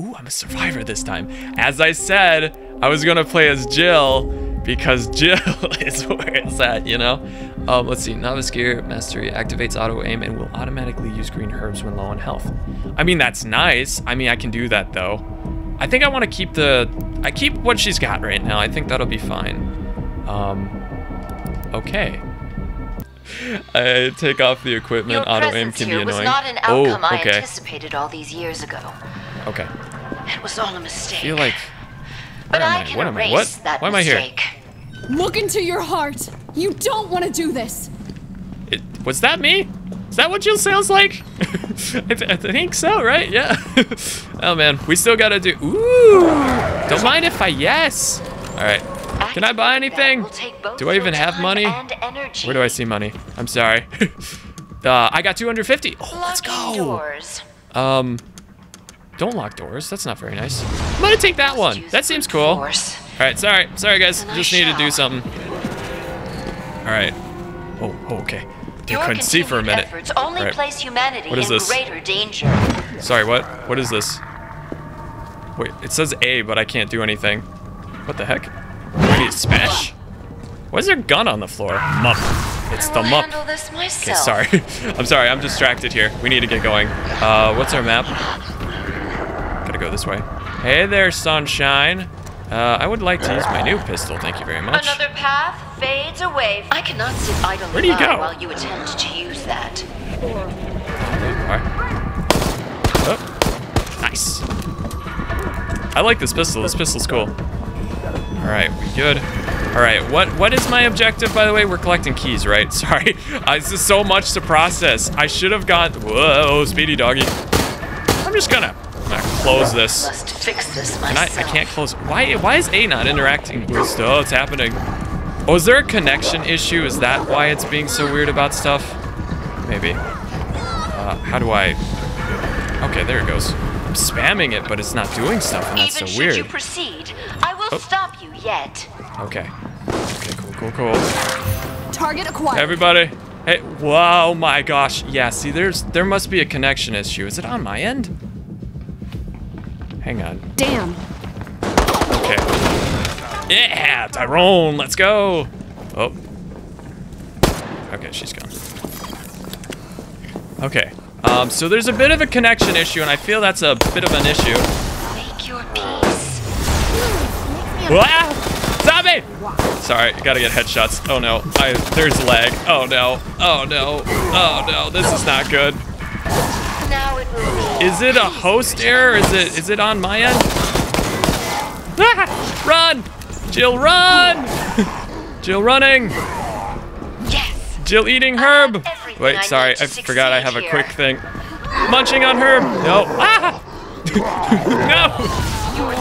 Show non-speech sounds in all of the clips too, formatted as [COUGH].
Ooh, I'm a survivor this time. As I said, I was gonna play as Jill because [LAUGHS] Jill is where it's at, you know? Um, let's see, Novice Gear Mastery activates auto aim and will automatically use green herbs when low on health. I mean, that's nice. I mean, I can do that though. I think I want to keep the, I keep what she's got right now. I think that'll be fine. Um, okay. I take off the equipment. Your Auto aim can be here was annoying. not an outcome oh, I okay. anticipated all these years ago. Okay. It was all a mistake. I feel like. but am I I? can What am I? erase What? that Why am I here? mistake. Look into your heart. You don't want to do this. It, was that me? Is that what Jill sounds like? [LAUGHS] I, th- I think so, right? Yeah. [LAUGHS] oh man, we still gotta do. Ooh. Don't mind if I yes. All right. Can I buy anything? will take both Do I even have money? and energy. Where do I see money? I'm sorry. [LAUGHS] uh, I got 250. Oh, let's go. Um, don't lock doors. That's not very nice. I'm gonna take that one. That seems cool. All right, sorry, sorry guys. Just needed to do something. All right. Oh, oh, okay. They Your couldn't see for a minute. efforts only right. place humanity What is in this? greater danger. Sorry, what? What is this? Wait, it says A, but I can't do anything. What the heck? I need smash? Why is there a gun on the floor? Mup. It's the mup. Okay, sorry. [LAUGHS] I'm sorry, I'm distracted here. We need to get going. Uh, what's our map? Gotta go this way. Hey there, sunshine. Uh, I would like to use my new pistol, thank you very much. Another path fades away. I cannot sit idly Where do you go? while you attempt to use that. Oh, nice. I like this pistol. This pistol's cool. Alright, we good. Alright, what what is my objective, by the way? We're collecting keys, right? [LAUGHS] Sorry. Uh, this is so much to process. I should have gone... Whoa, speedy doggy. I'm just gonna close this. Must fix this And I. I can't close. Why why is A not interacting with stuff? Oh, it's happening. Oh, is there a connection issue? Is that why it's being so weird about stuff? Maybe. Uh, how do I? Okay, there it goes. I'm spamming it, but it's not doing stuff, and that's Even so should weird. you proceed, I will Oh. stop you yet. Okay. Okay, cool, cool, cool. Target acquired. Everybody. Hey, wow, my gosh. Yeah, see, there's there must be a connection issue. Is it on my end? Hang on. Damn. Okay. Yeah, Tyrone, let's go. Oh. Okay, she's gone. Okay. Um, so there's a bit of a connection issue, and I feel that's a bit of an issue. Make your peace. Ah! Zombie! Sorry, gotta get headshots. Oh no, I there's lag. Oh no, oh no, oh no, this is not good. Is it a host error? Is it is it on my end? Ah! [LAUGHS] Run! Jill, run! [LAUGHS] Jill running! Yes. Jill eating herb. Wait, sorry, I forgot I have a quick thing. Munching on herb. No. Ah! [LAUGHS] no.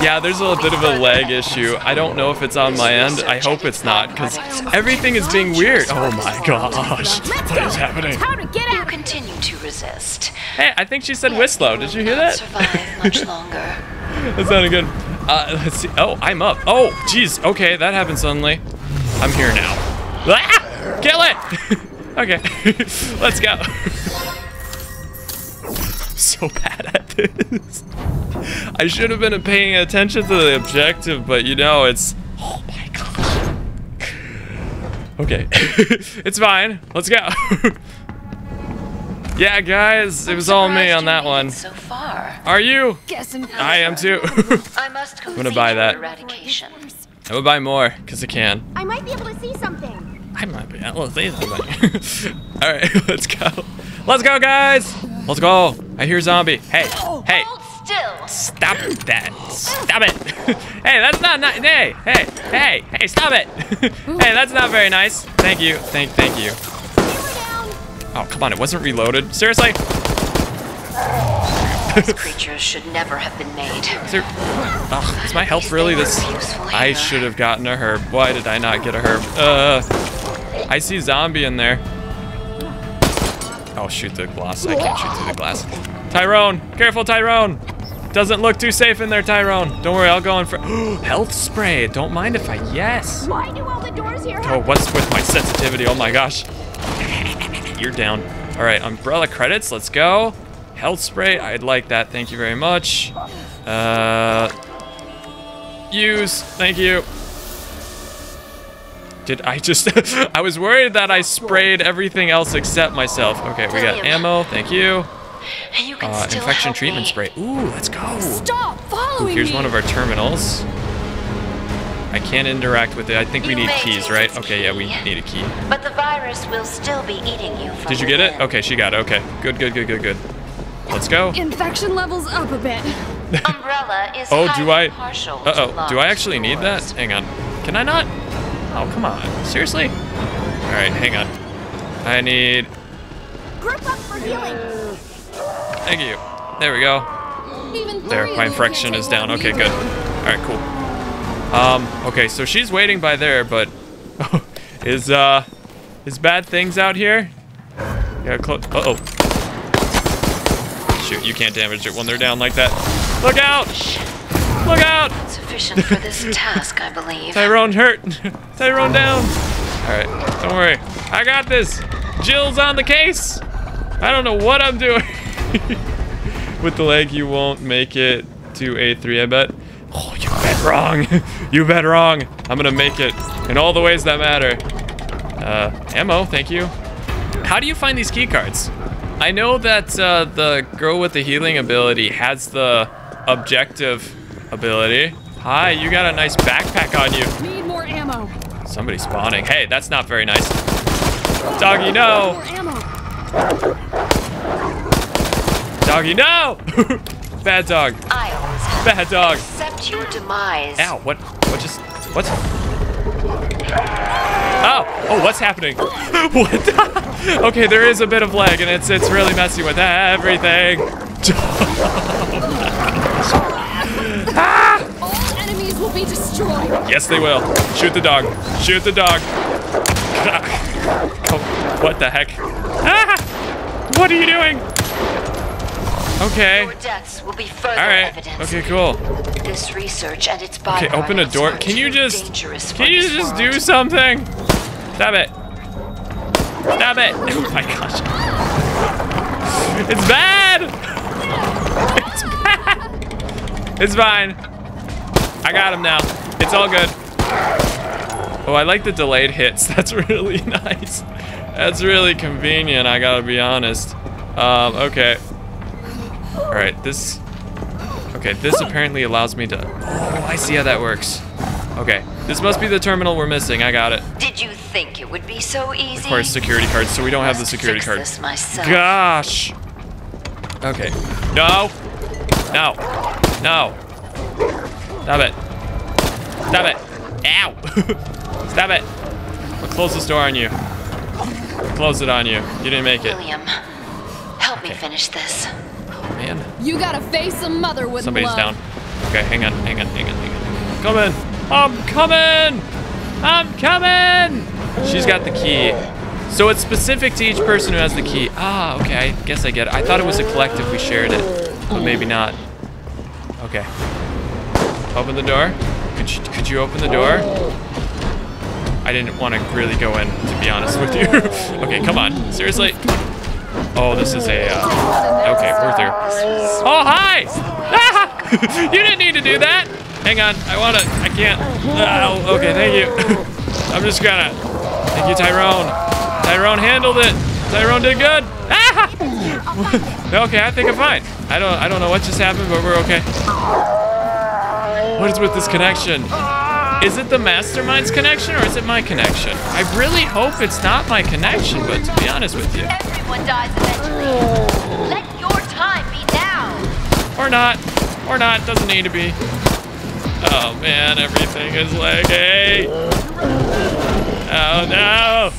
Yeah, there's a little bit of a lag issue. I don't know if it's on my end. I hope it's not, because everything is being weird. Oh my gosh. What is happening? How to get You continue to resist. Hey, I think she said Whistlow. Did you hear that? Survive much longer. [LAUGHS] That sounded good. Uh, let's see. Oh, I'm up. Oh, jeez. Okay, that happened suddenly. I'm here now. Ah! Kill it! [LAUGHS] okay, [LAUGHS] let's go. [LAUGHS] so bad at this. I should have been paying attention to the objective, but you know, it's. Oh my gosh. Okay, [LAUGHS] it's fine. Let's go. [LAUGHS] yeah, guys, it was all me on that one. So far, Are you? Guessing. I am too. I must complete gonna buy that. eradication. I would buy more, because I can. I might be able to see something. I might be able to see something. Alright, let's go. Let's go, guys! Let's go. I hear zombie. Hey, hey, Hold stop that. Stop it. [LAUGHS] hey, that's not nice. Hey, hey, hey, hey, stop it. [LAUGHS] hey, that's not very nice. Thank you. Thank, thank you. Oh, come on, it wasn't reloaded. Seriously? These creatures should never have been made. [LAUGHS] Is there... Ugh, is my health really this... I should have gotten a herb. Why did I not get a herb? Uh... I see zombie in there. Oh, shoot the glass. I can't shoot through the glass. Tyrone! Careful, Tyrone! Doesn't look too safe in there, Tyrone. Don't worry, I'll go in for... [GASPS] Health spray. Don't mind if I... Yes! Why do all the doors here Oh, what's with my sensitivity? Oh my gosh. You're down. All right, umbrella credits. Let's go. Health spray. I'd like that. Thank you very much. Uh, use. Thank you. Did I just? [LAUGHS] I was worried that I sprayed everything else except myself. Okay, we got ammo. Thank you. You Uh, infection treatment me. spray. Ooh, let's go. Stop following me. Here's me. one of our terminals. I can't interact with it. I think we You need keys, right? its Okay, yeah, we need a key. But the virus will still be eating you Did you get it? Okay, she got it. Okay, good, good, good, good, good. Let's go. Infection levels up a bit. Umbrella is [LAUGHS] Oh, do I? partial Uh oh, Do I actually need that? Hang on. Can I not? Oh, come on. Seriously? All right, hang on. I need. Group up for healing. Thank you. There we go. There, my you infection is down. Okay, good. All right, cool. Um, okay, so she's waiting by there, but [LAUGHS] is uh, is bad things out here? Yeah, close. Uh oh. Shoot, you can't damage it when they're down like that. Look out! Look out! Sufficient for this [LAUGHS] task, I believe. Tyrone hurt. [LAUGHS] Tyrone down. All right, don't worry. I got this. Jill's on the case. I don't know what I'm doing. [LAUGHS] With the leg, you won't make it to A3, I bet. Oh, you bet wrong. you bet wrong. I'm gonna make it in all the ways that matter. Uh, ammo, thank you. How do you find these key cards? I know that uh, the girl with the healing ability has the objective ability. Hi, you got a nice backpack on you. Need more ammo. Somebody spawning. Hey, that's not very nice. Doggy, no! More ammo. Doggy, no! [LAUGHS] Bad dog. I always Bad dog. accept your demise. Ow, what? What just. What? Oh! Oh, what's happening? [LAUGHS] what? the- okay, there is a bit of lag, and it's it's really messy with everything. [LAUGHS] All enemies will be destroyed. Yes, they will. Shoot the dog. Shoot the dog. [LAUGHS] Oh, what the heck? Ah! What are you doing? Okay. Your deaths will be further All right. evidence. Okay, cool. This research and its Okay, open a door. Can you just Can you just world. do something? Stop it. Stop it. [LAUGHS] Oh my gosh. It's bad. [LAUGHS] It's bad. It's fine. I got him now. It's all good. Oh, I like the delayed hits. [LAUGHS] That's really [LAUGHS] nice. That's really convenient, I gotta be honest. Um, okay. Alright, this Okay, this apparently allows me to. Oh, I see how that works. Okay, this must be the terminal we're missing. I got it. Did you think it would be so easy? Requires security cards, so we don't have the security card. This myself. Gosh. Okay. No. No. No. Stop it. Stop it. Ow. [LAUGHS] Stop it. I'll close this door on you. Close it on you. You didn't make it. William, help me finish this. Oh, Man. You gotta face a mother with Somebody's love. down. Okay, hang on, hang on, hang on, hang on. Coming! I'm coming! I'm coming! She's got the key. So it's specific to each person who has the key. Ah, okay, I guess I get it. I thought it was a collective, we shared it. But maybe not. Okay. Open the door. Could you, could you open the door? I didn't want to really go in, to be honest with you. [LAUGHS] okay, come on. Seriously? Oh, this is a, uh, okay, we're through. Oh, hi! Ah! [LAUGHS] you didn't need to do that. Hang on, I wanna, I can't. Oh, okay, thank you. [LAUGHS] I'm just gonna, thank you, Tyrone. Tyrone handled it. Tyrone did good. Ah! okay, I think I'm fine. I don't, I don't know what just happened, but we're okay. What is with this connection? Is it the mastermind's connection or is it my connection? I really hope it's not my connection, but to be honest with you, Everyone dies eventually. Let your time be now. or not, or not, doesn't need to be. Oh man, everything is lagging. Oh no!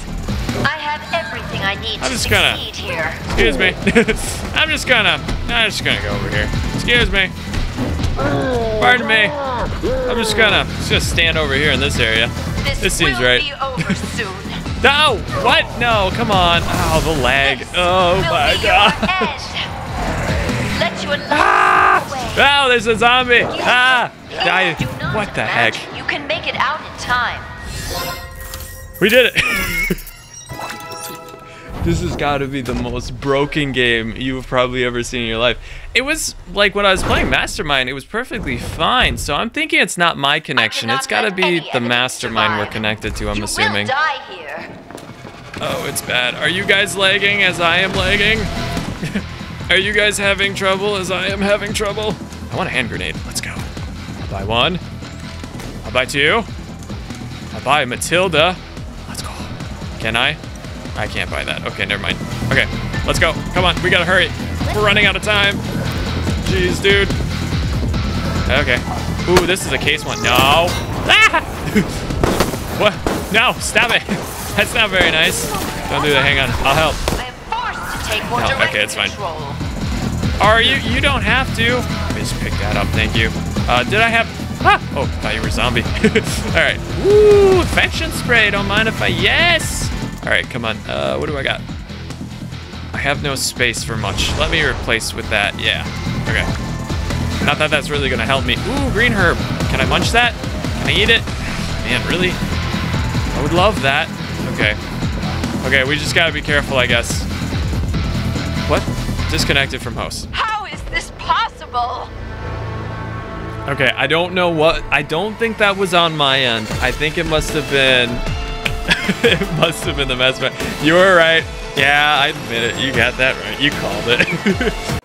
I have everything I need I'm to just gonna- here. Excuse me. [LAUGHS] I'm just gonna, I'm just gonna go over here. Excuse me. Pardon me. I'm just gonna, just gonna stand over here in this area. This, This seems right. be over [LAUGHS] soon. No! What? No, come on. Oh, the lag. Oh my god. [LAUGHS] Ah! Oh, there's a zombie. Ah! I, what the heck? You can make it out in time. We did it. [LAUGHS] This has got to be the most broken game you've probably ever seen in your life. It was like when I was playing Mastermind, it was perfectly fine. So I'm thinking it's not my connection. It's got to be the Mastermind we're connected to, I'm you assuming. will die here. Oh, it's bad. Are you guys lagging as I am lagging? [LAUGHS] Are you guys having trouble as I am having trouble? I want a hand grenade. Let's go. I'll buy one. I'll buy two. I'll buy Matilda. Let's go. Can I? I can't buy that. Okay, never mind. Okay, let's go. Come on, we gotta hurry. We're running out of time. Jeez, dude. Okay. Ooh, this is a case one. No. Ah! [LAUGHS] what? No, stop it. [LAUGHS] That's not very nice. Don't do that. Hang on. I'll help. I am forced to take more No, okay, it's fine. control. Are you? You don't have to. Let me just pick that up. Thank you. Uh, did I have? Ah! Oh, thought you were a zombie. [LAUGHS] All right. Woo! Infection spray. Don't mind if I. Yes. All right. Come on. Uh, what do I got? I have no space for much. Let me replace with that. Yeah. Okay. Not that that's really gonna help me. Ooh, green herb. Can I munch that? Can I eat it? Man, really? I would love that. Okay. Okay, we just gotta be careful, I guess. What? Disconnected from host. How is this possible? Okay, I don't know what. I don't think that was on my end. I think it must have been. [LAUGHS] it must have been the mess. But you were right. Yeah, I admit it. You got that right. You called it. [LAUGHS]